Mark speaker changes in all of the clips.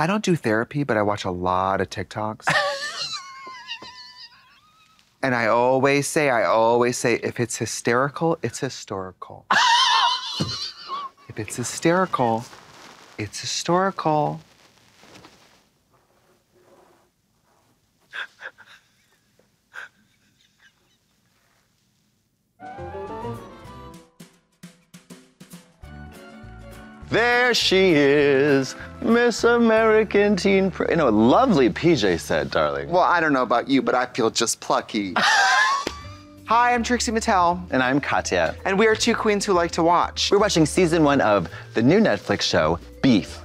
Speaker 1: I don't do therapy, but I watch a lot of TikToks. and I always say, I always say, if it's hysterical, it's historical. if it's hysterical, it's historical.
Speaker 2: There she is, Miss American Teen. Pr- you know, lovely PJ said, darling.
Speaker 1: Well, I don't know about you, but I feel just plucky. Hi, I'm Trixie Mattel,
Speaker 2: And I'm Katya.
Speaker 1: and we are two queens who like to watch
Speaker 2: We're watching season one of the new Netflix show, Beef.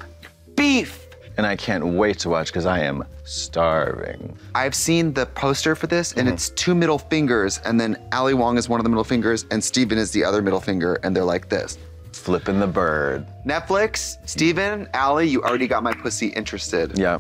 Speaker 1: beef.
Speaker 2: And I can't wait to watch because I am starving.
Speaker 1: I've seen the poster for this, and it's mm-hmm. two middle fingers, and then Ali Wong is one of the middle fingers, and Steven is the other middle finger, and they're like this.
Speaker 2: Flipping the bird.
Speaker 1: Netflix, Steven, Ali, you already got my pussy interested.
Speaker 2: Yeah.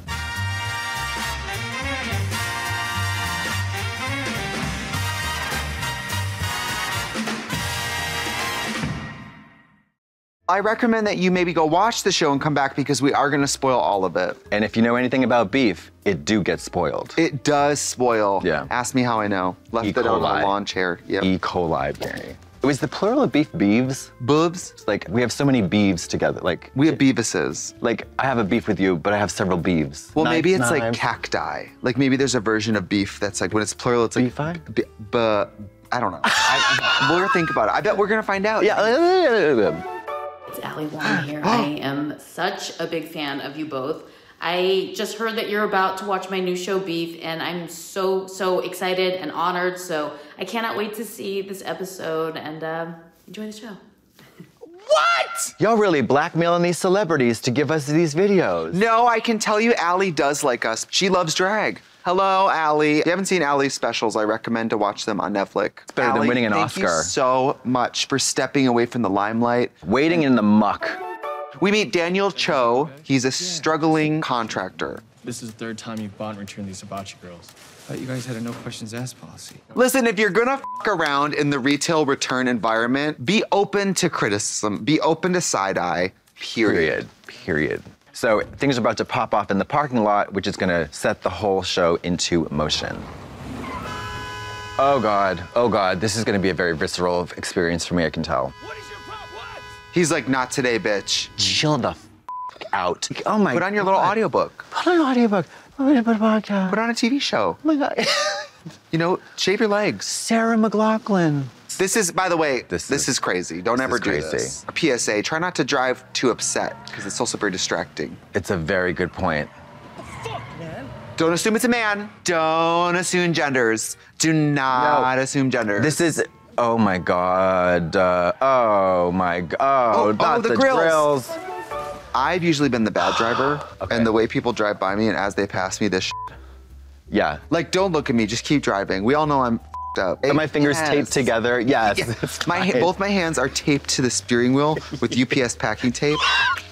Speaker 1: I recommend that you maybe go watch the show and come back because we are gonna spoil all of it.
Speaker 2: And if you know anything about beef, it do get spoiled.
Speaker 1: It does spoil.
Speaker 2: Yeah.
Speaker 1: Ask me how I know. Left
Speaker 2: E.
Speaker 1: it on a lawn chair. Yep.
Speaker 2: E. coli, Mary. Was the plural of beef beeves?
Speaker 1: Boobs.
Speaker 2: It's like we have so many beeves together. Like
Speaker 1: We have Beavises.
Speaker 2: like I have a beef with you, but I have several beeves.
Speaker 1: Well, maybe
Speaker 2: Knife,
Speaker 1: it's like cacti. Like maybe there's a version of beef that's like when it's plural, it's like
Speaker 2: Beefi?
Speaker 1: Be, but I don't know. I, we'll think about it. I bet we're gonna find out.
Speaker 2: Yeah.
Speaker 3: It's Ali Wong here. I am such a big fan of you both. I just heard that you're about to watch my new show, Beef, and I'm so, so excited and honored. So I cannot wait to see this episode and um, enjoy the show.
Speaker 1: What?
Speaker 2: Y'all really blackmailing these celebrities to give us these videos.
Speaker 1: No, I can tell you, Ali does like us. She loves drag. Hello, Ali. If you haven't seen Ali's specials, I recommend to watch them on Netflix. It's
Speaker 2: better than winning an
Speaker 1: thank you
Speaker 2: Oscar.
Speaker 1: so much for stepping away from the limelight.
Speaker 2: Waiting in the muck.
Speaker 1: We meet Daniel Cho. He's a struggling contractor.
Speaker 4: This is the third time you've bought and returned these hibachi girls.
Speaker 5: I thought you guys had a no questions asked policy.
Speaker 1: Listen, if you're gonna f around in the retail return environment, be open to criticism, be open to side eye, period.
Speaker 2: Period. Period. So things are about to pop off in the parking lot, which is gonna set the whole show into motion. Oh God, oh God, this is gonna be a very visceral experience for me, I can tell.
Speaker 1: He's like, not today, bitch.
Speaker 2: Chill the f- out. Oh my god.
Speaker 1: Put on your little
Speaker 2: God.
Speaker 1: audiobook.
Speaker 2: Put on an audiobook. Put on a podcast.
Speaker 1: Put on a TV show.
Speaker 2: Oh my God.
Speaker 1: You know, shave your legs.
Speaker 2: Sarah McLachlan.
Speaker 1: This is, by the way, this,
Speaker 2: This
Speaker 1: is,
Speaker 2: is-
Speaker 1: crazy. Don't
Speaker 2: this
Speaker 1: ever do
Speaker 2: crazy.
Speaker 1: this. A PSA, try not to drive too upset because it's also very distracting.
Speaker 2: It's a very good point.
Speaker 1: Don't assume it's a man. Don't assume genders. Do not
Speaker 2: No.
Speaker 1: assume gender.
Speaker 2: This is. Oh my God. Uh, oh my God. Oh,
Speaker 1: Oh,
Speaker 2: not
Speaker 1: oh, the
Speaker 2: the,
Speaker 1: grills.
Speaker 2: grills.
Speaker 1: I've usually been the bad driver,
Speaker 2: Okay.
Speaker 1: and the way people drive by me and as they pass me, this.
Speaker 2: Yeah.
Speaker 1: Like, don't look at me. Just keep driving. We all know I'm f***ed up.
Speaker 2: Are my fingers
Speaker 1: Yes.
Speaker 2: taped together? Yes. It's
Speaker 1: My both my hands are taped to the steering wheel with UPS packing tape.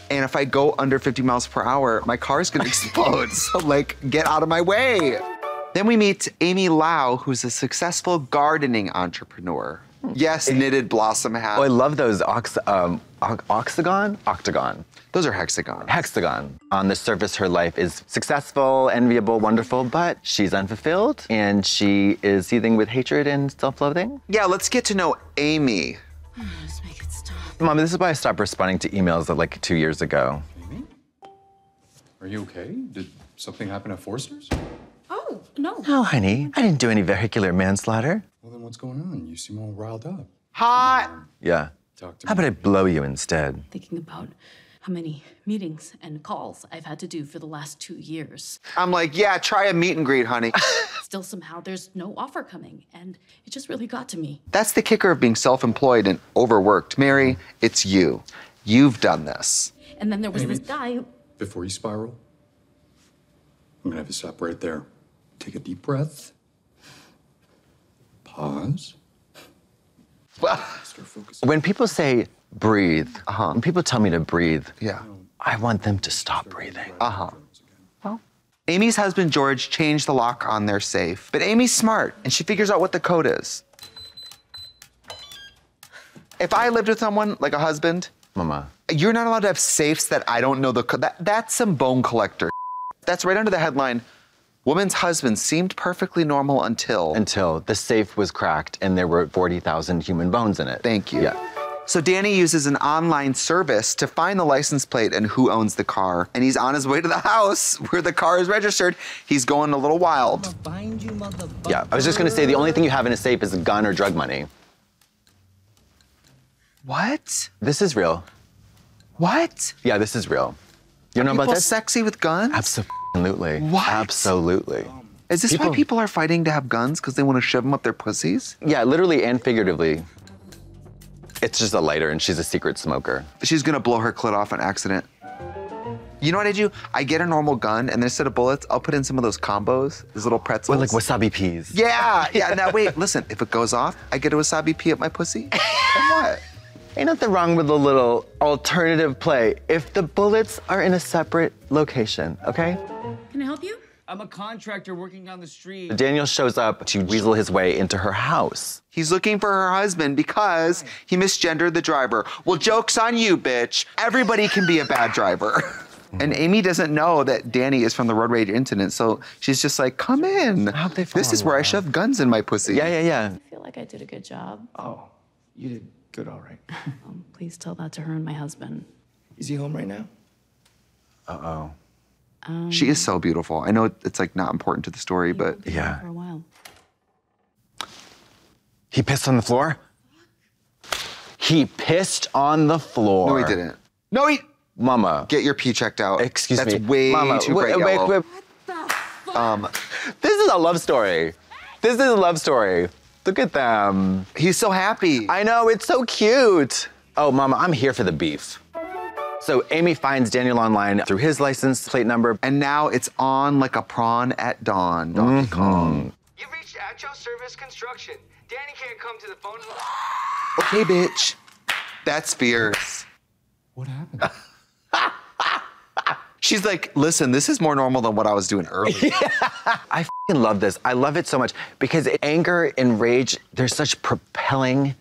Speaker 1: And if I go under 50 miles per hour, my car is gonna explode. so like, get out of my way. Then we meet Amy Lau, who's a successful gardening entrepreneur. Yes, knitted blossom hat.
Speaker 2: Oh, I love those ox, um, o- oxagon? Octagon.
Speaker 1: Those are hexagons.
Speaker 2: Hexagon. On the surface, her life is successful, enviable, wonderful, but she's unfulfilled and she is seething with hatred and self loathing.
Speaker 1: yeah, let's get to know Amy.
Speaker 3: Just make it stop.
Speaker 2: Mom, this is why I stopped responding to emails that, like two years ago.
Speaker 5: Amy, Are you okay? Did something happen at Forster's?
Speaker 3: Oh, no.
Speaker 2: No, honey, I didn't do any vehicular manslaughter.
Speaker 5: Well, then what's going on? You seem all riled up.
Speaker 1: Hot.
Speaker 2: Yeah.
Speaker 5: Talk to
Speaker 2: How
Speaker 5: me.
Speaker 2: about I blow you instead?
Speaker 3: Thinking about how many meetings and calls I've had to do for the last two years.
Speaker 1: I'm like, yeah, try a meet and greet, honey.
Speaker 3: Still, somehow, there's no offer coming, and it just really got to me.
Speaker 1: That's the kicker of being self-employed and overworked. Mary, it's you. You've done this.
Speaker 3: And then there was this guy who
Speaker 5: Before you spiral, I'm gonna have you stop right there. Take a deep breath. Pause. Start.
Speaker 2: When people say breathe,
Speaker 1: Uh-huh.
Speaker 2: when people tell me to breathe,
Speaker 1: Yeah.
Speaker 2: I want them to stop breathing.
Speaker 1: Uh-huh. Amy's husband George changed the lock on their safe, but Amy's smart and she figures out what the code is. If I lived with someone like a husband,
Speaker 2: Mama,
Speaker 1: You're not allowed to have safes that I don't know the code. that that's some bone collector. That's right under the headline. Woman's husband seemed perfectly normal until.
Speaker 2: Until the safe was cracked and there were 40,000 human bones in it.
Speaker 1: Thank you.
Speaker 2: Yeah.
Speaker 1: So Danny uses an online service to find the license plate and who owns the car. And he's on his way to the house where the car is registered. He's going a little wild.
Speaker 6: Find you, motherfucker.
Speaker 2: Yeah. I was just gonna say the only thing you have in a safe is a gun or drug money.
Speaker 1: What?
Speaker 2: This is real.
Speaker 1: What?
Speaker 2: Yeah, this is real. You know
Speaker 1: People
Speaker 2: about that?
Speaker 1: sexy with guns?
Speaker 2: Absolutely.
Speaker 1: What?
Speaker 2: Absolutely.
Speaker 1: Is this why
Speaker 2: People-
Speaker 1: people are fighting to have guns? Because they want to shove them up their pussies?
Speaker 2: Yeah, literally and figuratively. It's just a lighter and she's a secret smoker.
Speaker 1: She's gonna blow her clit off on accident. You know what I do? I get a normal gun, and instead of bullets, I'll put in some of those combos, those little pretzels.
Speaker 2: Well, like wasabi peas.
Speaker 1: Yeah, yeah. now wait, listen, if it goes off, I get a wasabi pea up my pussy. And what?
Speaker 2: Ain't nothing wrong with a little alternative play if the bullets are in a separate location, okay?
Speaker 3: Can I help you?
Speaker 6: I'm a contractor working on the street.
Speaker 2: Daniel shows up to weasel his way into her house.
Speaker 1: He's looking for her husband because he misgendered the driver. Well, joke's on you, bitch. Everybody can be a bad driver. And Amy doesn't know that Danny is from the road rage incident, so she's just like, come in.
Speaker 2: How'd they fall
Speaker 1: This is where I
Speaker 2: love?
Speaker 1: shove guns in my pussy.
Speaker 2: Yeah, yeah, yeah.
Speaker 3: I feel like I did a good job.
Speaker 4: Oh, you did good, all right.
Speaker 3: Um, please tell that to her and my husband.
Speaker 4: Is he home right now?
Speaker 2: Uh oh.
Speaker 1: She is so beautiful. I know it's like not important to the story, but
Speaker 2: Yeah.
Speaker 3: For a while.
Speaker 2: He pissed on the floor? He pissed on the floor.
Speaker 1: no, he didn't. No, he.
Speaker 2: Mama.
Speaker 1: Get your pee checked out.
Speaker 2: Excuse
Speaker 1: That's
Speaker 2: me.
Speaker 1: That's way
Speaker 2: Mama,
Speaker 1: too
Speaker 2: wait,
Speaker 1: bright
Speaker 2: wait,
Speaker 1: yellow.
Speaker 2: wait. Um, this is a love story. This is a love story. Look at them.
Speaker 1: He's so happy.
Speaker 2: I know, it's so cute. Oh, Mama, I'm here for the beef. So Amy finds Daniel online through his license plate number.
Speaker 1: and now it's on like a prawn at dawn. Donkey
Speaker 2: Mm-hmm.
Speaker 1: Kong.
Speaker 7: You've reached Agile Service Construction. Danny can't come to the phone.
Speaker 1: Okay, bitch. That's fierce.
Speaker 5: What happened?
Speaker 1: She's like, listen, this is more normal than what I was doing earlier.
Speaker 2: I fing love this. I love it so much because anger and rage, they're such propelling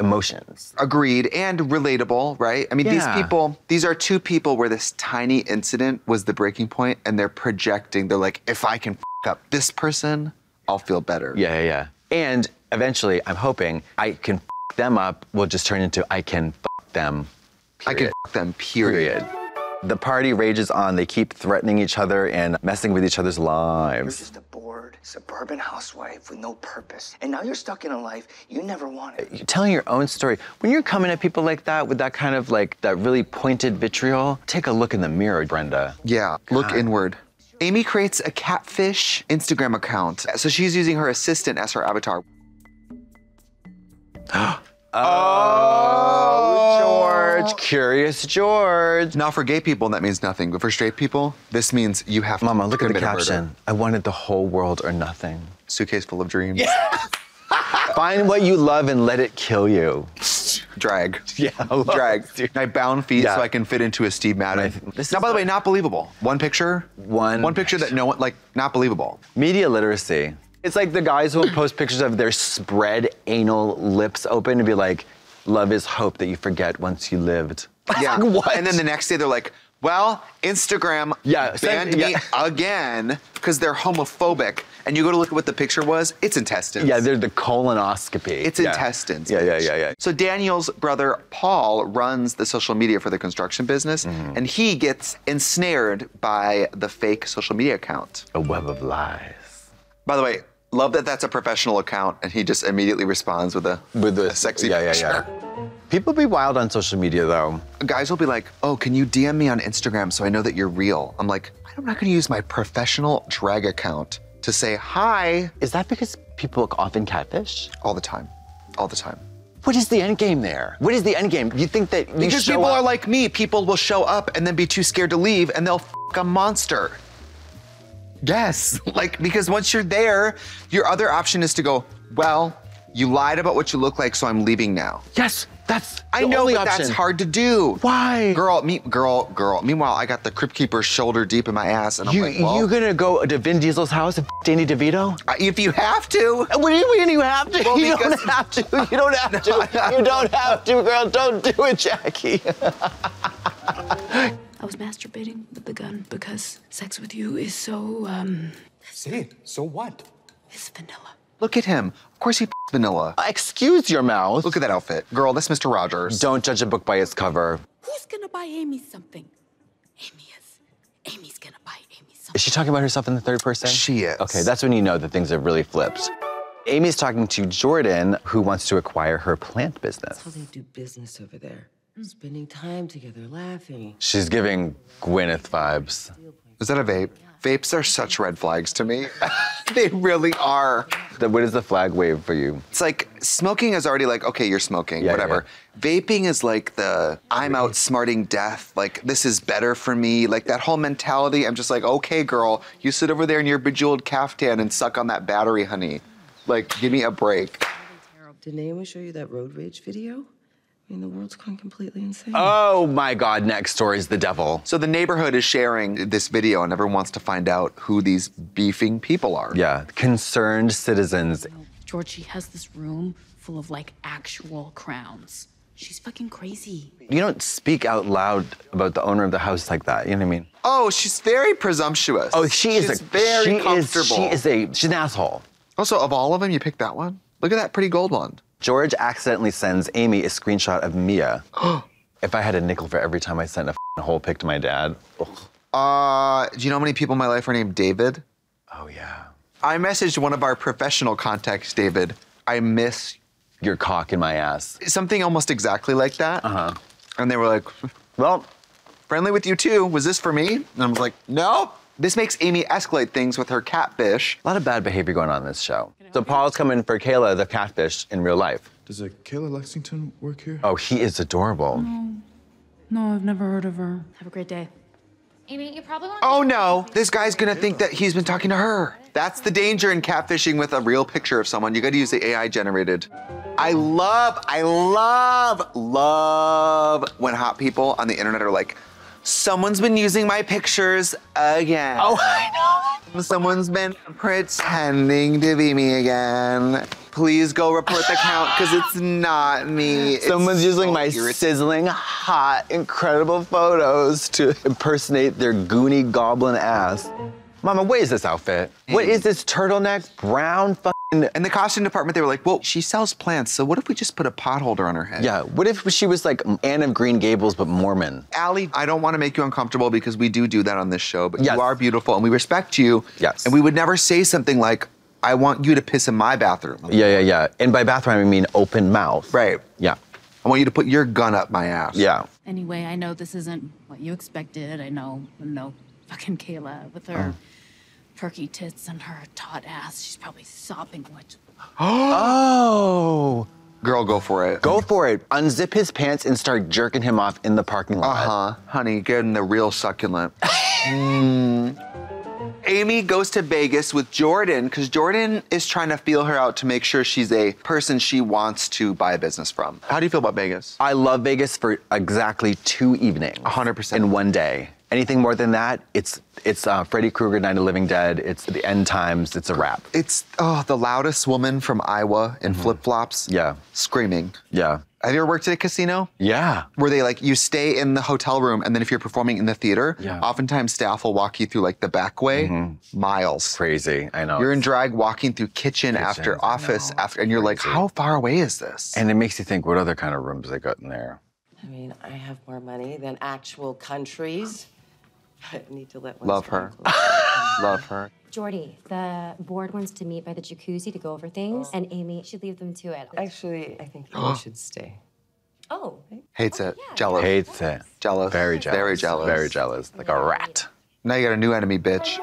Speaker 2: emotions.
Speaker 1: Agreed and relatable, right? I mean,
Speaker 2: Yeah.
Speaker 1: these people, these are two people where this tiny incident was the breaking point and they're projecting. They're like, if I can f- up this person, I'll feel better.
Speaker 2: Yeah, yeah, yeah. And eventually, I'm hoping I can f- them up will just turn into I can f- them.
Speaker 1: I can f- them, period.
Speaker 2: Period. The party rages on. They keep threatening each other and messing with each other's lives.
Speaker 7: You're
Speaker 2: lives.
Speaker 7: just a bored suburban housewife with no purpose. And now you're stuck in a life you never wanted.
Speaker 2: Uh, you're telling your own story. When you're coming at people like that with that kind of like that really pointed vitriol, take a look in the mirror, Brenda.
Speaker 1: Yeah, look inward. Amy creates a catfish Instagram account. So she's using her assistant as her avatar.
Speaker 2: Oh, oh George, curious George.
Speaker 1: Now, for gay people, that means nothing. But for straight people, this means you have to
Speaker 2: Mama, look at the
Speaker 1: commit murder.
Speaker 2: caption. I wanted the whole world or nothing.
Speaker 1: Suitcase full of dreams.
Speaker 2: Find what you love and let it kill you.
Speaker 1: Drag.
Speaker 2: Yeah, I love
Speaker 1: Drag.
Speaker 2: it, dude.
Speaker 1: I bound feet
Speaker 2: Yeah.
Speaker 1: so I can fit into a Steve Madden.
Speaker 2: This
Speaker 1: now,
Speaker 2: is
Speaker 1: by the way, not believable. One picture.
Speaker 2: One
Speaker 1: One picture that no one like. Not believable.
Speaker 2: Media literacy. It's like the guys who will post pictures of their spread anal lips open and be like, love is hope that you forget once you lived.
Speaker 1: Yeah.
Speaker 2: Like, what?
Speaker 1: And then the next day they're like, well, Instagram
Speaker 2: Yeah,
Speaker 1: banned
Speaker 2: send-
Speaker 1: me
Speaker 2: yeah.
Speaker 1: again because they're homophobic. And you go to look at what the picture was. It's intestines.
Speaker 2: yeah, they're the colonoscopy.
Speaker 1: It's
Speaker 2: Yeah.
Speaker 1: intestines.
Speaker 2: Yeah, yeah, yeah, yeah.
Speaker 1: So Daniel's brother Paul runs the social media for the construction business,
Speaker 2: Mm-hmm.
Speaker 1: and he gets ensnared by the fake social media account.
Speaker 2: A web of lies.
Speaker 1: By the way, love that that's a professional account, and he just immediately responds with a
Speaker 2: With
Speaker 1: a sexy
Speaker 2: yeah, yeah,
Speaker 1: picture.
Speaker 2: yeah. People be wild on social media though.
Speaker 1: Guys will be like, "Oh, can you DM me on Instagram so I know that you're real?" I'm like, I'm not going to use my professional drag account to say hi
Speaker 2: Is that because people often catfish?
Speaker 1: all the time, all the time.
Speaker 2: What is the end game there? What is the end game? You think that you
Speaker 1: Because people
Speaker 2: up-
Speaker 1: are like me. People will show up and then be too scared to leave and they'll f a monster. Yes. Like, because once you're there, your other option is to go, well, you lied about what you look like, so I'm leaving now.
Speaker 2: yes, That's
Speaker 1: I know,
Speaker 2: only
Speaker 1: but
Speaker 2: option.
Speaker 1: that's hard to do.
Speaker 2: Why?
Speaker 1: Girl, me, girl, girl. Meanwhile, I got the Crypt Keeper shoulder deep in my ass, and I'm
Speaker 2: You
Speaker 1: like, well,
Speaker 2: you gonna go to Vin Diesel's house and f- Danny DeVito?
Speaker 1: If you have to.
Speaker 2: What do you mean you have to?
Speaker 1: Well,
Speaker 2: you don't have to. You don't have to. You don't have to, girl. Don't do it, Jackie.
Speaker 8: I was masturbating with the gun because sex with you is so, um,
Speaker 5: Say it. So what?
Speaker 8: it's vanilla.
Speaker 1: Look at him. Of course he vanilla.
Speaker 2: Excuse your mouth.
Speaker 1: Look at that outfit, girl. That's Mr. Rogers.
Speaker 2: Don't judge a book by its cover.
Speaker 8: Who's gonna buy Amy something? Amy is. Amy's gonna buy Amy something.
Speaker 2: Is she talking about herself in the third person?
Speaker 1: She is.
Speaker 2: Okay, that's when you know that things have really flipped. Amy's talking to Jordan, who wants to acquire her plant business.
Speaker 9: That's how they do business over there. Mm. Spending time together, laughing.
Speaker 2: She's giving Gwyneth vibes.
Speaker 1: Is that a vape? Vapes are such red flags to me. they really are.
Speaker 2: The- What is the flag wave for you?
Speaker 1: It's like smoking is already like, okay, you're smoking,
Speaker 2: Yeah,
Speaker 1: whatever. Vaping is like the I'm outsmarting death. Like, this is better for me. Like, that whole mentality. I'm just like, okay, girl, you sit over there in your bejeweled caftan and suck on that battery, honey. Like, give me a break.
Speaker 9: Didn't anyone show you that road rage video? I mean, the world's gone completely insane.
Speaker 2: Oh my God, next door is the devil.
Speaker 1: So the neighborhood is sharing this video and everyone wants to find out who these beefing people are.
Speaker 2: Yeah, concerned citizens.
Speaker 8: Georgie has this room full of like actual crowns. She's fucking crazy.
Speaker 2: You don't speak out loud about the owner of the house like that. You know what I mean?
Speaker 1: Oh, she's very presumptuous.
Speaker 2: Oh, she is a
Speaker 1: very
Speaker 2: she
Speaker 1: comfortable.
Speaker 2: Is, she is a she's an asshole.
Speaker 1: Also, of all of them, you picked that one. Look at that pretty gold one.
Speaker 2: George accidentally sends Amy a screenshot of Mia. if I had a nickel for every time I sent a f***ing whole pic to my dad. ugh.
Speaker 1: Uh, do you know how many people in my life are named David?
Speaker 2: Oh yeah.
Speaker 1: I messaged one of our professional contacts, David. I miss
Speaker 2: Your cock in my ass.
Speaker 1: something almost exactly like that. Uh
Speaker 2: Uh-huh.
Speaker 1: huh. And they were like, "Well, friendly with you too. Was this for me?" And I was like, "Nope." This makes Amy escalate things with her catfish.
Speaker 2: A lot of bad behavior going on in this show. So Paul's coming for Kayla, the catfish, in real life.
Speaker 10: Does a Kayla Lexington work here?
Speaker 2: Oh, he is adorable. Oh.
Speaker 8: No, I've never heard of her. Have a great day.
Speaker 11: Amy, you probably want to.
Speaker 1: Oh no, this guy's gonna think that he's been talking to her. That's the danger in catfishing with a real picture of someone. You gotta use the AI generated. I love, I love, love when hot people on the internet are like, someone's been using my pictures again.
Speaker 2: Oh, I know.
Speaker 1: Someone's been pretending to be me again. Please go report the count because it's not me. It's
Speaker 2: Someone's using
Speaker 1: so
Speaker 2: my
Speaker 1: irritating.
Speaker 2: sizzling, hot, incredible photos to impersonate their goony goblin ass. Mama, what is this outfit? What is mm. this turtleneck? Brown fucking.
Speaker 1: In the costume department, they were like, well, she sells plants, so what if we just put a potholder on her head?
Speaker 2: Yeah, what if she was like Anne of Green Gables but Mormon?
Speaker 1: Ali, I don't want to make you uncomfortable because we do do that on this show, but
Speaker 2: Yes.
Speaker 1: you are beautiful and we respect you.
Speaker 2: Yes.
Speaker 1: And we would never say something like, I want you to piss in my bathroom.
Speaker 2: Yeah, yeah, yeah. And by bathroom, I mean open mouth.
Speaker 1: Right.
Speaker 2: Yeah.
Speaker 1: I want you to put your gun up my ass.
Speaker 2: Yeah.
Speaker 8: Anyway, I know this isn't what you expected. I know, I know fucking Kayla with her perky tits and her taut ass. She's probably sobbing. What?
Speaker 2: Oh.
Speaker 1: Girl, go for it.
Speaker 2: Go for it. Unzip his pants and start jerking him off in the parking lot.
Speaker 1: Uh huh. Honey, get in the real succulent. Mm. Amy goes to Vegas with Jordan because Jordan is trying to feel her out to make sure she's a person she wants to buy a business from. How do you feel about Vegas?
Speaker 2: I love Vegas for exactly two evenings.
Speaker 1: 100%.
Speaker 2: In one day. Anything more than that, it's it's uh, Freddy Krueger, Night of the Living Dead. It's the end times. It's a wrap.
Speaker 1: It's oh the loudest woman from Iowa in flip flops.
Speaker 2: Mm-hmm. Yeah.
Speaker 1: Screaming.
Speaker 2: Yeah.
Speaker 1: Have you ever worked at a casino?
Speaker 2: Yeah.
Speaker 1: Where they like you stay in the hotel room and then if you're performing in the theater,
Speaker 2: Yeah.
Speaker 1: oftentimes staff will walk you through like the back way, miles.
Speaker 2: Crazy. I know.
Speaker 1: You're in drag walking through kitchen after office after and you're like, how far away is this?
Speaker 2: and it makes you think, what other kind of rooms they got in there?
Speaker 9: I mean, I have more money than actual countries. I need to let one
Speaker 1: Love her. Love her.
Speaker 11: Jordy, the board wants to meet by the jacuzzi to go over things, oh. and Amy should leave them to it.
Speaker 9: Actually, I think you should stay.
Speaker 11: Oh,
Speaker 1: Hates oh, it. Jealous.
Speaker 2: Hates it.
Speaker 1: Jealous.
Speaker 2: Very jealous.
Speaker 1: Very jealous.
Speaker 2: Very jealous. Like a rat.
Speaker 1: Now you got a new enemy, bitch.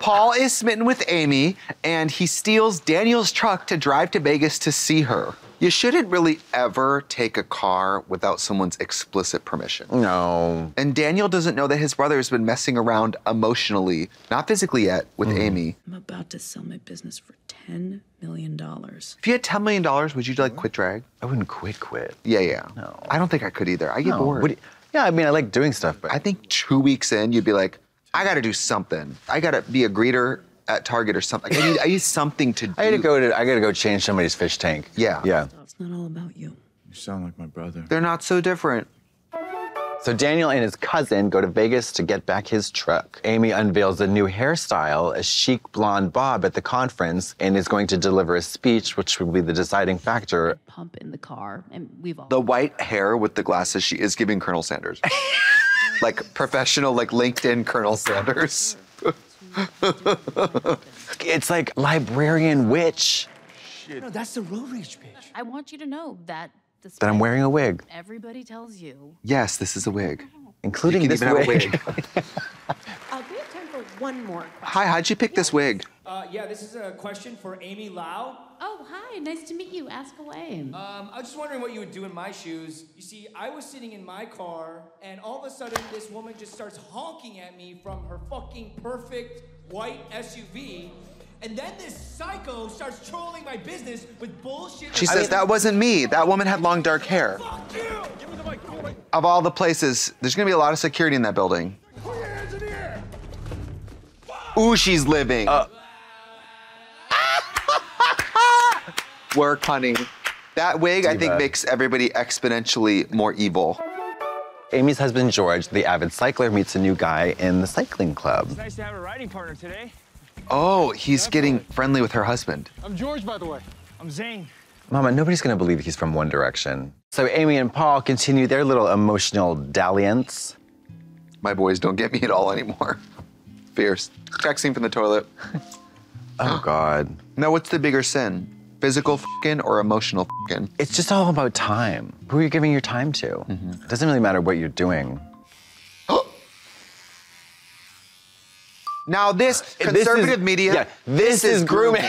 Speaker 1: Paul is smitten with Amy and he steals Daniel's truck to drive to Vegas to see her. You shouldn't really ever take a car without someone's explicit permission.
Speaker 2: No.
Speaker 1: And Daniel doesn't know that his brother has been messing around emotionally, not physically yet, with mm-hmm. Amy.
Speaker 8: I'm about to sell my business for 10
Speaker 12: $10 million.
Speaker 1: If you had $10 million, would you like quit drag?
Speaker 2: I wouldn't quit, quit.
Speaker 1: Yeah, yeah.
Speaker 2: No.
Speaker 1: I don't think I could either. I get
Speaker 2: No.
Speaker 1: bored.
Speaker 2: What do you- yeah, I mean, I like doing stuff, but
Speaker 1: I think two weeks in, you'd be like, I got to do something. I got to be a greeter at Target or something. I need, I need something to do.
Speaker 2: I gotta go to I gotta go change somebody's fish tank.
Speaker 1: Yeah.
Speaker 2: Yeah.
Speaker 12: It's not all about you.
Speaker 10: You sound like my brother.
Speaker 1: They're not so different.
Speaker 2: So Daniel and his cousin go to Vegas to get back his truck. Amy unveils a new hairstyle, a chic blonde bob at the conference, and is going to deliver a speech which will be the deciding factor.
Speaker 8: Pump in the car, and we've all.
Speaker 1: The white hair with the glasses, she is giving Colonel Sanders. like professional, like LinkedIn Colonel Sanders.
Speaker 2: It's like librarian witch
Speaker 6: No, that's the road rage bitch.
Speaker 8: I want you to know that. Despite
Speaker 2: that I'm wearing a wig,
Speaker 8: Everybody tells you.
Speaker 1: Yes, this is a wig. Oh.
Speaker 2: including
Speaker 1: You can
Speaker 2: this
Speaker 1: even have a
Speaker 2: wig.
Speaker 9: one more question.
Speaker 1: Hi, how'd you pick this wig?
Speaker 6: Uh, yeah, this is a question for Amy Lau.
Speaker 8: Oh, hi. Nice to meet you. Ask away.
Speaker 6: Um, I was just wondering what you would do in my shoes. You see, I was sitting in my car, and all of a sudden, this woman just starts honking at me from her fucking perfect white SUV. And then this psycho starts trolling my business with bullshit.
Speaker 1: She says, that wasn't me. That woman had long dark hair.
Speaker 6: Fuck you! Give me the mic, give me the mic.
Speaker 1: Of all the places, there's gonna be a lot of security in that building. Ooh, she's living. Uh. Work, honey. That wig, I think, makes everybody exponentially more evil.
Speaker 2: Amy's husband George, the avid cycler, meets a new guy in the cycling club.
Speaker 6: It's nice to have a riding partner today.
Speaker 1: Oh, he's getting friendly with her husband.
Speaker 6: I'm George, by the way. I'm Zane.
Speaker 2: Mama, nobody's gonna believe he's from One Direction. So Amy and Paul continue their little emotional dalliance.
Speaker 1: My boys don't get me at all anymore. Fierce. Texting from the toilet.
Speaker 2: Oh God.
Speaker 1: Now, what's the bigger sin? Physical fing or emotional fing?
Speaker 2: It's just all about time. Who are you giving your time to? It doesn't really matter what you're doing.
Speaker 1: Now, this
Speaker 2: This is-
Speaker 1: conservative media.
Speaker 2: yeah, this is grooming.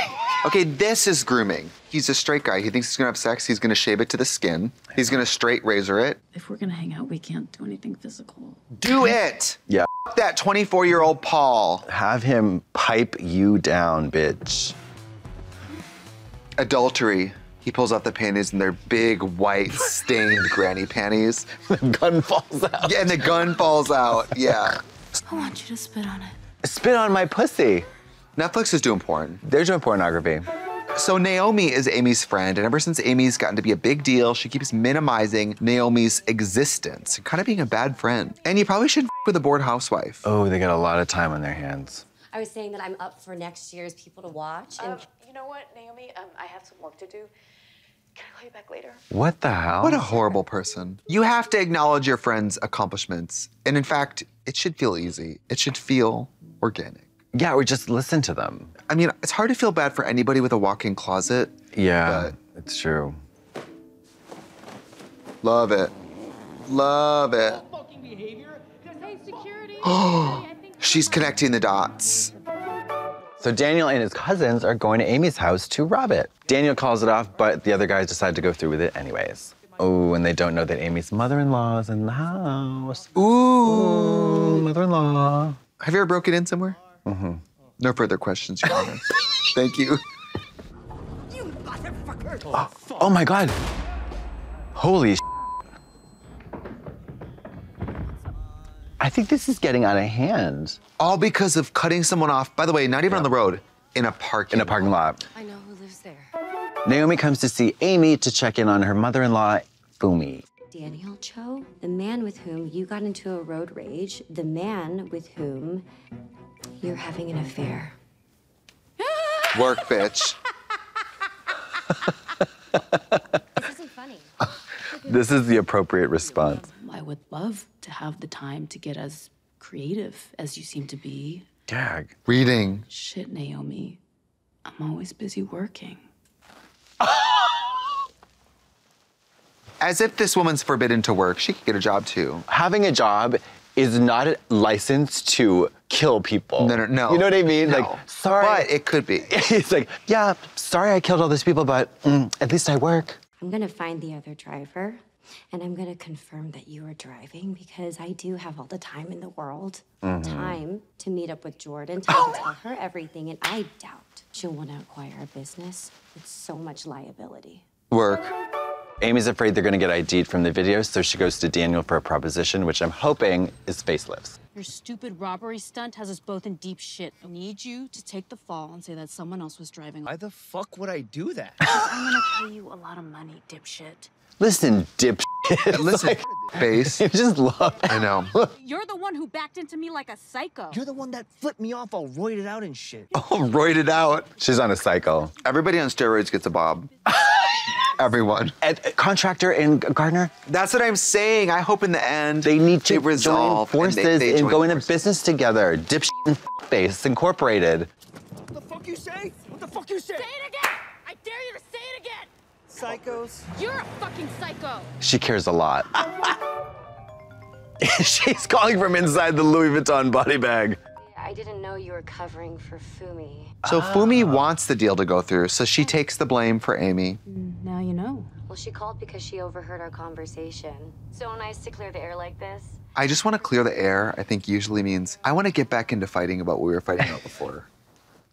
Speaker 1: okay, this is grooming. He's a straight guy. He thinks he's gonna have sex. He's gonna shave it to the skin. He's gonna straight razor it.
Speaker 8: If we're gonna hang out, we can't do anything physical.
Speaker 1: Do it.
Speaker 2: Yeah.
Speaker 1: F- that 24 year old Paul.
Speaker 2: Have him pipe you down, bitch.
Speaker 1: Adultery. He pulls off the panties and they're big, white, stained granny panties.
Speaker 2: The gun falls out.
Speaker 1: Yeah, and the gun falls out. Yeah.
Speaker 8: I want you to spit on it.
Speaker 2: Spit on my pussy.
Speaker 1: Netflix is doing porn.
Speaker 2: They're doing pornography.
Speaker 1: So Naomi is Amy's friend, and ever since Amy's gotten to be a big deal, she keeps minimizing Naomi's existence, kind of being a bad friend. And you probably should with a bored housewife.
Speaker 2: Oh, they got a lot of time on their hands.
Speaker 11: I was saying that I'm up for next year's people to watch. And
Speaker 13: Um, you know what, Naomi? Um, I have some work to do. Can I call you back later?
Speaker 2: What the hell?
Speaker 1: What a horrible person. You have to acknowledge your friend's accomplishments. And in fact, it should feel easy. It should feel organic.
Speaker 2: Yeah, or just listen to them.
Speaker 1: I mean, it's hard to feel bad for anybody with a walk-in closet.
Speaker 2: Yeah, it's true.
Speaker 1: Love it. Love it.
Speaker 6: Fucking.
Speaker 8: Hey, security.
Speaker 1: She's connecting the dots.
Speaker 2: So Daniel and his cousins are going to Amy's house to rob it. Daniel calls it off, but the other guys decide to go through with it anyways. Oh, and they don't know that Amy's mother-in-law is in the house.
Speaker 1: Ooh.
Speaker 2: Mother-in-law.
Speaker 1: Have you ever broken in somewhere? Mm-hmm. No further questions, Your Honor. Thank you.
Speaker 2: Oh, oh my God. Holy sh- I think this is getting out of hand.
Speaker 1: All because of cutting someone off, by the way, not even on the road, in a parking
Speaker 2: In a parking lot.
Speaker 11: I know who lives there.
Speaker 2: Naomi comes to see Amy to check in on her mother-in-law, Fumi.
Speaker 11: Daniel Cho, the man with whom you got into a road rage, the man with whom you're having an affair.
Speaker 1: Work, bitch.
Speaker 11: This isn't funny.
Speaker 2: This is the appropriate response.
Speaker 8: I would love to have the time to get as creative as you seem to be.
Speaker 2: Dag.
Speaker 1: Reading.
Speaker 8: Shit, Naomi. I'm always busy working.
Speaker 1: As if this woman's forbidden to work. She could get a job too.
Speaker 2: Having a job is not licensed to kill people.
Speaker 1: No, no, no.
Speaker 2: You know what I mean?
Speaker 1: No.
Speaker 2: Like, sorry.
Speaker 1: But it could be.
Speaker 2: It's like, yeah, sorry I killed all those people, but mm, at least I work.
Speaker 11: I'm gonna find the other driver and I'm gonna confirm that you are driving because I do have all the time in the world.
Speaker 2: Mhm.
Speaker 11: Time to meet up with Jordan, time to tell her everything, and I doubt She'll want to acquire a business with so much liability.
Speaker 1: Work.
Speaker 2: Amy's afraid they're gonna get ID'd from the video, so she goes to Daniel for a proposition, which I'm hoping is facelifts.
Speaker 8: Your stupid robbery stunt has us both in deep shit. I need you to take the fall and say that someone else was driving.
Speaker 4: Why the fuck would I do that?
Speaker 8: I'm gonna pay you a lot of money, dipshit.
Speaker 2: Listen, dip.
Speaker 1: Listen, face.
Speaker 2: You just love.
Speaker 1: I know.
Speaker 8: You're the one who backed into me like a psycho.
Speaker 4: You're the one that flipped me off all roided out and shit.
Speaker 1: Oh, roided out.
Speaker 2: She's on a cycle.
Speaker 1: Everybody on steroids gets a bob. Everyone.
Speaker 2: And uh, contractor and Gardner,
Speaker 1: That's what I'm saying. I hope in the end
Speaker 2: they need to
Speaker 1: resolve
Speaker 2: join
Speaker 1: and
Speaker 2: forces
Speaker 1: they- they
Speaker 2: and
Speaker 1: join
Speaker 2: go into
Speaker 1: forces.
Speaker 2: business together. Dipshit and face incorporated.
Speaker 4: What the fuck you say? What the fuck you say?
Speaker 8: Say it again! I dare you to say it again!
Speaker 4: Psychos.
Speaker 8: You're a fucking psycho!
Speaker 2: She cares a lot. She's calling from inside the Louis Vuitton body bag.
Speaker 11: I didn't know you were covering for Fumi.
Speaker 1: So ah. Fumi wants the deal to go through, so she takes the blame for Amy.
Speaker 8: Now you know.
Speaker 11: Well, she called because she overheard our conversation. So nice to clear the air like this.
Speaker 1: I just want to clear the air, I think usually means I want to get back into fighting about what we were fighting about before.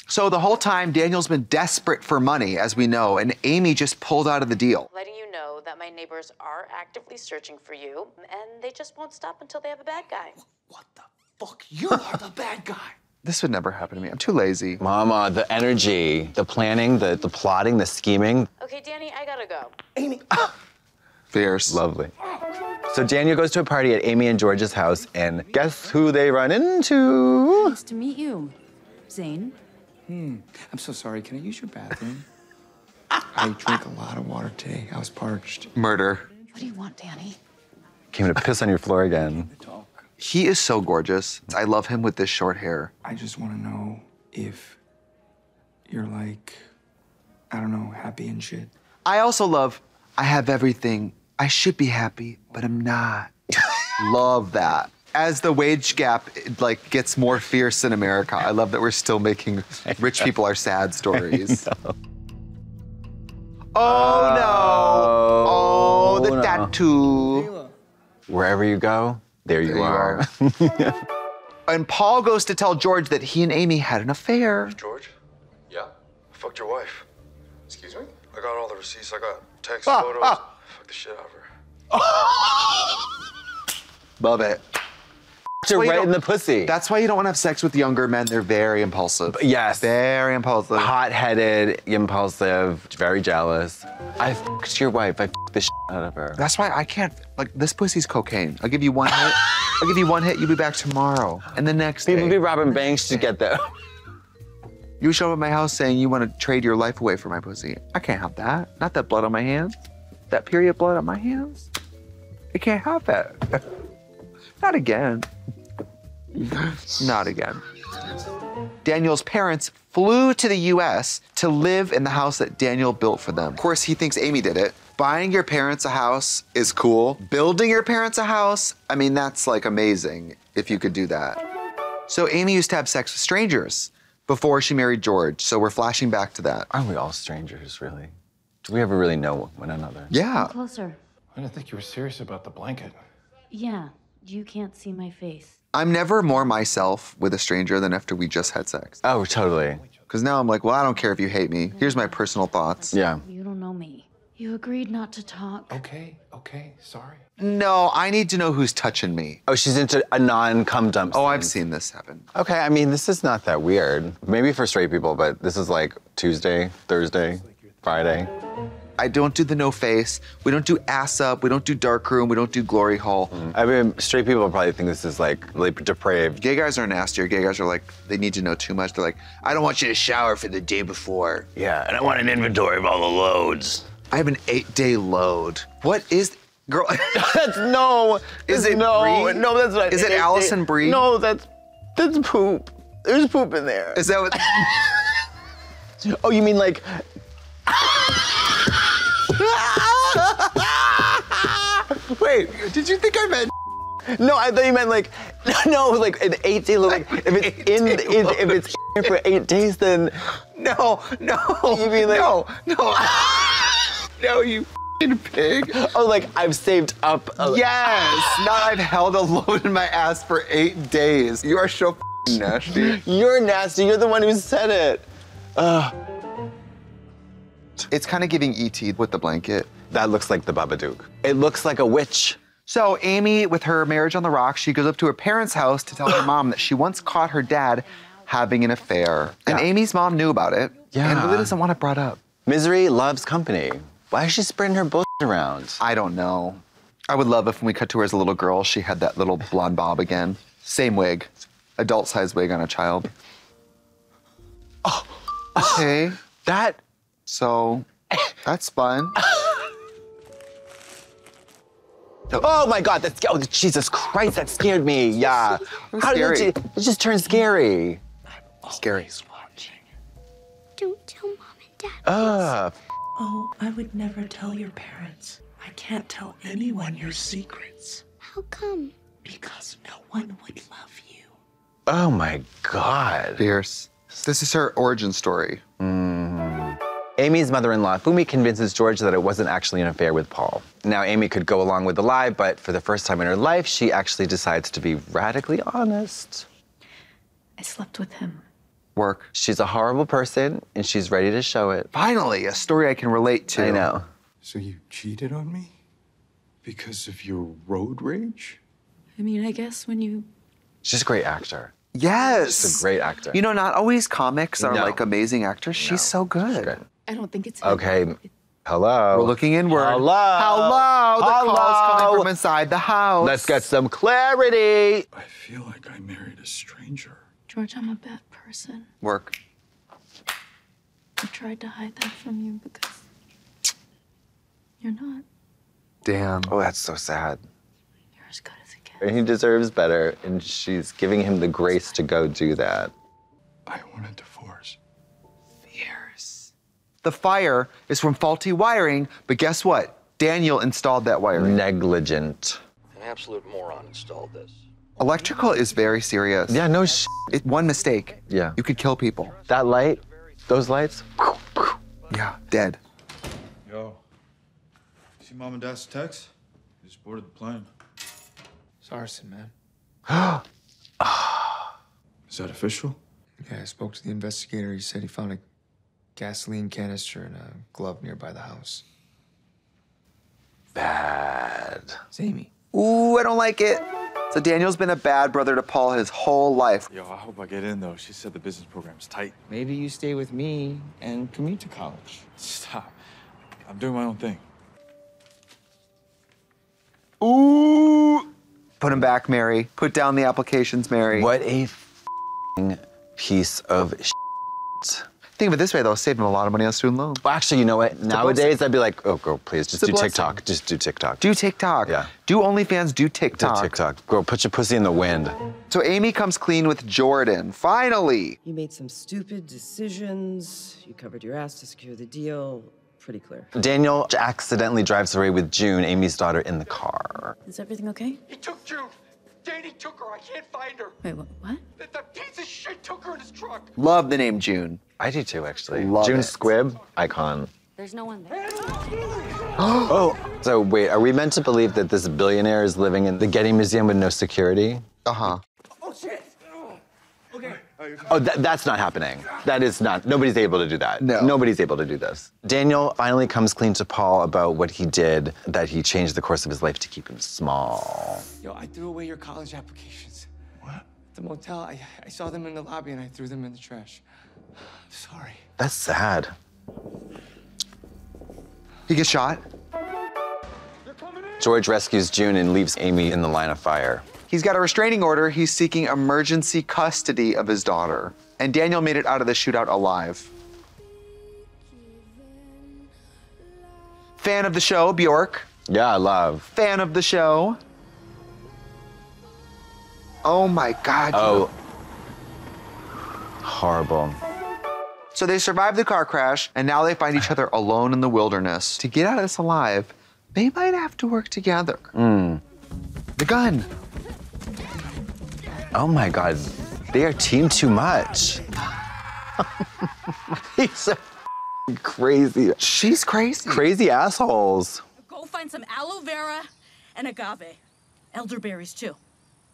Speaker 1: So the whole time, Daniel's been desperate for money, as we know, and Amy just pulled out of the deal.
Speaker 13: Letting you know that my neighbors are actively searching for you, and they just won't stop until they have a bad guy.
Speaker 4: Fuck, you are the bad guy.
Speaker 1: This would never happen to me. I'm too lazy.
Speaker 2: Mama, the energy, the planning, the, the plotting, the scheming.
Speaker 13: Okay, Danny, I gotta go.
Speaker 4: Amy.
Speaker 1: Fierce.
Speaker 2: Lovely. So Daniel goes to a party at Amy and George's house, and guess who they run into?
Speaker 8: Nice to meet you, Zane.
Speaker 4: Hmm. I'm so sorry. Can I use your bathroom? I drank a lot of water today. I was parched.
Speaker 1: Murder.
Speaker 8: What do you want, Danny?
Speaker 2: Came to piss on your floor again.
Speaker 1: He is so gorgeous. I love him with this short hair.
Speaker 4: I just want to know if you're like, I don't know, happy and shit.
Speaker 1: I also love, I have everything. I should be happy, but I'm not. love that. As the wage gap like gets more fierce in America, I love that we're still making rich people are sad stories. Oh no! Oh, oh the
Speaker 2: no.
Speaker 1: tattoo.
Speaker 2: Wherever you go, there you
Speaker 1: There you
Speaker 2: are.
Speaker 1: And Paul goes to tell George that he and Amy had an affair.
Speaker 10: George? Yeah? I fucked your wife. Excuse me? I got all the receipts. I got text
Speaker 1: Ah,
Speaker 10: photos.
Speaker 1: ah.
Speaker 10: Fuck the shit out of her.
Speaker 1: Love it.
Speaker 2: You're
Speaker 1: why you
Speaker 2: right in the pussy.
Speaker 1: That's why you don't want to have sex with younger men. They're very impulsive.
Speaker 2: yes.
Speaker 1: Very impulsive.
Speaker 2: Hot-headed, impulsive, very jealous. I fucked your wife. I fucked the shit out of her.
Speaker 1: That's why I can't. Like this pussy's cocaine. I'll give you one hit. I'll give you one hit. You'll be back tomorrow, and the next
Speaker 2: People
Speaker 1: day
Speaker 2: be robbing banks to get that.
Speaker 1: you show up at my house saying you want to trade your life away for my pussy. I can't have that. Not that blood on my hands. That period blood on my hands. I can't have that. Not again. Not again. Daniel's parents flew to the US to live in the house that Daniel built for them. Of course, he thinks Amy did it. Buying your parents a house is cool. Building your parents a house, I mean, that's like amazing if you could do that. So Amy used to have sex with strangers before she married George. So we're flashing back to that.
Speaker 2: Aren't we all strangers, really? Do we ever really know one another?
Speaker 1: Yeah.
Speaker 8: Closer.
Speaker 14: I didn't think you were serious about the blanket.
Speaker 8: Yeah, you can't see my face.
Speaker 1: I'm never more myself with a stranger than after we just had sex.
Speaker 2: Oh, totally.
Speaker 1: Because now I'm like, well, I don't care if you hate me. Here's my personal thoughts.
Speaker 2: Yeah.
Speaker 8: You don't know me. You agreed not to talk.
Speaker 14: Okay, okay, sorry.
Speaker 1: No, I need to know who's touching me.
Speaker 2: Oh, she's into a non-cum dump.
Speaker 1: Oh, I've seen this happen.
Speaker 2: Okay, I mean, this is not that weird. Maybe for straight people, but this is like Tuesday, Thursday, Friday.
Speaker 1: I don't do the no face. We don't do ass up. We don't do dark room. We don't do glory hole. Mm.
Speaker 2: I mean, straight people probably think this is like really depraved.
Speaker 1: Gay guys are nastier. Gay guys are like, they need to know too much. They're like, I don't want you to shower for the day before.
Speaker 2: Yeah, and I want an inventory of all the loads.
Speaker 1: I have an eight day load. What is, girl?
Speaker 2: that's no.
Speaker 1: Is it
Speaker 2: no?
Speaker 1: Brie?
Speaker 2: No, that's not.
Speaker 1: Is it Alison Brie?
Speaker 2: No, that's that's poop. There's poop in there.
Speaker 1: Is that what?
Speaker 2: oh, you mean like?
Speaker 1: Wait, did you think I meant?
Speaker 2: No, I thought you meant like, no, like an eight day load. Like if it's in, in if it's in for eight days, then
Speaker 1: No, no.
Speaker 2: You mean like-
Speaker 1: no, no, no, you pig.
Speaker 2: oh, like I've saved up. A,
Speaker 1: Yes, not I've held a load in my ass for eight days. You are so nasty.
Speaker 2: You're nasty. You're the one who said it. Ugh.
Speaker 1: It's kind of giving ET with the blanket.
Speaker 2: That looks like the Babadook. It looks like a witch.
Speaker 1: So Amy, with her marriage on the rocks, she goes up to her parents' house to tell her mom that she once caught her dad having an affair. And Amy's mom knew about it yeah. and
Speaker 2: Yeah.
Speaker 1: really doesn't want it brought up.
Speaker 2: Misery loves company. Why is she spreading her bullshit around?
Speaker 1: I don't know. I would love if when we cut to her as a little girl, she had that little blonde bob again. Same wig, adult size wig on a child. Oh, okay.
Speaker 2: That.
Speaker 1: So, that's fun.
Speaker 2: Oh my God, that's oh, Jesus Christ, that scared me. Yeah.
Speaker 1: was
Speaker 2: How did
Speaker 1: scary.
Speaker 2: it, it just turn scary?
Speaker 1: Scary.
Speaker 11: Don't tell mom and dad.
Speaker 2: Ugh.
Speaker 12: Oh, I would never tell your parents. I can't tell anyone your secrets
Speaker 11: How come?
Speaker 12: because no one would love you.
Speaker 2: Oh my God.
Speaker 1: Fierce. This is her origin story. Mm-hmm.
Speaker 2: Amy's mother-in-law, Fumi, convinces George that it wasn't actually an affair with Paul. Now, Amy could go along with the lie, but for the first time in her life, she actually decides to be radically honest.
Speaker 8: I slept with him.
Speaker 1: Work.
Speaker 2: She's a horrible person, and she's ready to show it.
Speaker 1: Finally, a story I can relate to.
Speaker 2: I know.
Speaker 5: So you cheated on me? Because of your road rage?
Speaker 8: I mean, I guess when you
Speaker 2: She's a great actor.
Speaker 1: Yes.
Speaker 2: She's a great actor.
Speaker 1: You know, not always comics are
Speaker 2: No.
Speaker 1: like amazing actors. She's so good.
Speaker 8: I don't think it's him.
Speaker 2: Okay. Hello.
Speaker 1: We're looking inward.
Speaker 2: Hello.
Speaker 1: Hello. The call's coming from inside the house.
Speaker 2: Let's get some clarity.
Speaker 5: I feel like I married a stranger.
Speaker 8: George, I'm a bad person.
Speaker 1: work.
Speaker 8: I tried to hide that from you because you're not.
Speaker 1: Damn.
Speaker 2: Oh, that's so sad.
Speaker 8: You're as good as it gets.
Speaker 2: And he deserves better, and she's giving him the grace to go do that.
Speaker 5: I want a divorce.
Speaker 1: Fierce. The fire is from faulty wiring, but guess what? Daniel installed that wiring.
Speaker 2: Negligent.
Speaker 15: An absolute moron installed this.
Speaker 1: Electrical is very serious.
Speaker 2: Yeah, no sh.
Speaker 1: It, one mistake.
Speaker 2: Yeah.
Speaker 1: You could kill people.
Speaker 2: That light, those lights.
Speaker 1: Yeah, dead.
Speaker 16: Yo, see mom and dad's text? They just boarded the plane.
Speaker 4: It's arson, man.
Speaker 5: Is that official?
Speaker 4: Yeah, I spoke to the investigator. He said he found a gasoline canister in a glove nearby the house.
Speaker 2: Bad.
Speaker 4: It's Amy.
Speaker 1: Ooh, I don't like it. So Daniel's been a bad brother to Paul his whole life.
Speaker 16: Yo, I hope I get in though. She said the business program's tight.
Speaker 4: Maybe you stay with me and commute to college.
Speaker 16: Stop. I'm doing my own thing.
Speaker 1: Ooh. Put him back, Mary. Put down the applications, Mary.
Speaker 2: What a f***ing piece of shit.
Speaker 1: Think of it this way, though, saving a lot of money on student loan.
Speaker 2: Well, actually, you know what? Nowadays, I'd be like, oh, girl, please, just do. TikTok. Just do TikTok.
Speaker 1: Do TikTok.
Speaker 2: Yeah.
Speaker 1: Do OnlyFans, do
Speaker 2: Do
Speaker 1: TikTok.
Speaker 2: TikTok. Girl, put your pussy in the wind.
Speaker 1: So Amy comes clean with Jordan. Finally.
Speaker 9: You made some stupid decisions. You covered your ass to secure the deal. Pretty clear.
Speaker 2: Daniel accidentally drives away with June, Amy's daughter, in the car.
Speaker 8: Is everything okay?
Speaker 7: He took June. Danny took her. I can't find her.
Speaker 8: Wait, what? What?
Speaker 7: That, that piece of shit took her in his truck.
Speaker 1: Love the name June.
Speaker 2: I do too, actually.
Speaker 1: Love
Speaker 2: June
Speaker 1: it.
Speaker 2: Squibb, icon.
Speaker 11: There's no one there.
Speaker 2: Oh, so wait, are we meant to believe that this billionaire is living in the Getty Museum with no security?
Speaker 1: Uh huh.
Speaker 7: Oh shit. Okay.
Speaker 2: That, that's not happening. That is not. Nobody's able to do that.
Speaker 1: No.
Speaker 2: Nobody's able to do this. Daniel finally comes clean to Paul about what he did, that he changed the course of his life to keep him small.
Speaker 4: Yo, I threw away your college applications. What? At the motel, I, I saw them in the lobby and I threw them in the trash. I'm sorry.
Speaker 2: That's sad.
Speaker 1: He gets shot.
Speaker 2: George rescues June and leaves Amy in the line of fire.
Speaker 1: He's got a restraining order. He's seeking emergency custody of his daughter. And Daniel made it out of the shootout alive. Fan of the show, Bjork.
Speaker 2: Yeah, I love.
Speaker 1: Fan of the show. Oh my God.
Speaker 2: Oh. Horrible.
Speaker 1: So they survive the car crash, and now they find each other alone in the wilderness. To get out of this alive, they might have to work together.
Speaker 2: Mm.
Speaker 1: The gun.
Speaker 2: Oh my God. They are team too much. He's so crazy.
Speaker 1: She's crazy.
Speaker 2: Crazy assholes.
Speaker 17: Go find some aloe vera and agave. Elderberries, too.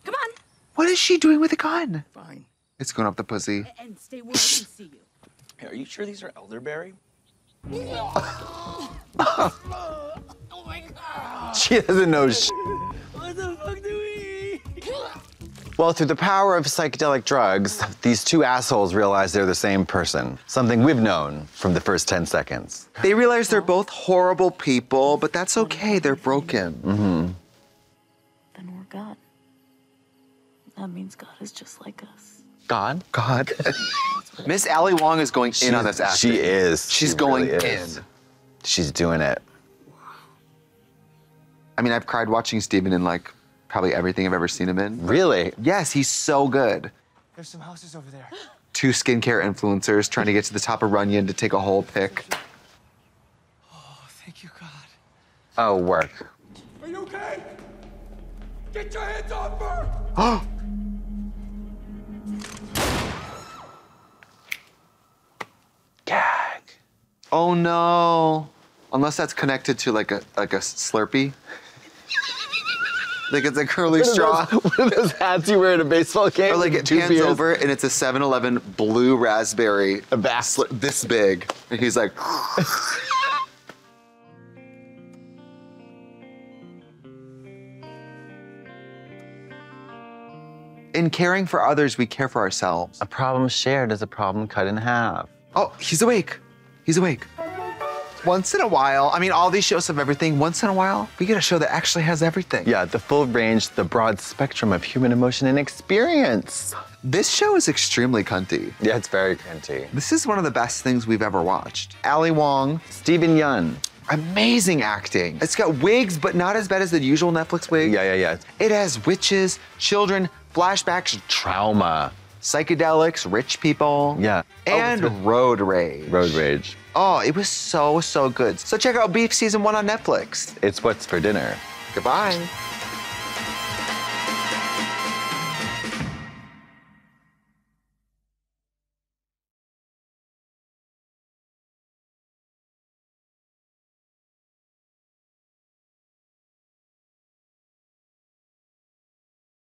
Speaker 17: Come on.
Speaker 1: What is she doing with a gun?
Speaker 7: Fine.
Speaker 1: It's going up the pussy.
Speaker 17: And stay where I can see you.
Speaker 15: Hey, are you sure these are elderberry?
Speaker 2: She doesn't know Well, through the power of psychedelic drugs, these two assholes realize they're the same person. Something we've known from the first 10 seconds.
Speaker 1: They realize they're both horrible people, but that's okay. They're broken.
Speaker 2: Mm-hmm.
Speaker 17: Then we're God. That means God is just like us.
Speaker 2: God?
Speaker 1: God. Miss Ali Wong is going in on this acting.
Speaker 2: She is.
Speaker 1: She's
Speaker 2: She
Speaker 1: going
Speaker 2: really is.
Speaker 1: in.
Speaker 2: She's doing it.
Speaker 1: I mean, I've cried watching Steven in like probably everything I've ever seen him in.
Speaker 2: Really?
Speaker 1: Yes, he's so good.
Speaker 6: There's some houses over there.
Speaker 1: Two skincare influencers trying to get to the top of Runyon to take a whole pic.
Speaker 6: Oh, thank you, God.
Speaker 2: Oh, work.
Speaker 6: Are you okay? Get your hands off her!
Speaker 1: Oh!
Speaker 2: Gag.
Speaker 1: Oh no. Unless that's connected to like a like a Slurpee. like it's a curly straw.
Speaker 2: those- what are those hats you wear at a baseball game?
Speaker 1: Or like it pans
Speaker 2: beers?
Speaker 1: over and it's a 7-Eleven blue raspberry.
Speaker 2: A bass.
Speaker 1: This big. And he's like, In caring for others, we care for ourselves.
Speaker 2: A problem shared is a problem cut in half.
Speaker 1: Oh, he's awake. He's awake. Once in a while, I mean, all these shows have everything. Once in a while, we get a show that actually has everything.
Speaker 2: Yeah, the full range, the broad spectrum of human emotion and experience.
Speaker 1: This show is extremely cunty.
Speaker 2: Yeah, it's very cunty.
Speaker 1: This is one of the best things we've ever watched. Ali Wong,
Speaker 2: Steven Yeun.
Speaker 1: amazing acting. It's got wigs, but not as bad as the usual Netflix wig.
Speaker 2: Yeah, yeah, yeah.
Speaker 1: It has witches, children, flashbacks,
Speaker 2: Trauma.
Speaker 1: Psychedelics, rich people.
Speaker 2: Yeah.
Speaker 1: Oh, and
Speaker 2: Oh,
Speaker 1: road rage.
Speaker 2: Road rage.
Speaker 1: Oh, it was so, so good. So check out Beef Season 1 on Netflix.
Speaker 2: It's what's for dinner.
Speaker 1: Goodbye.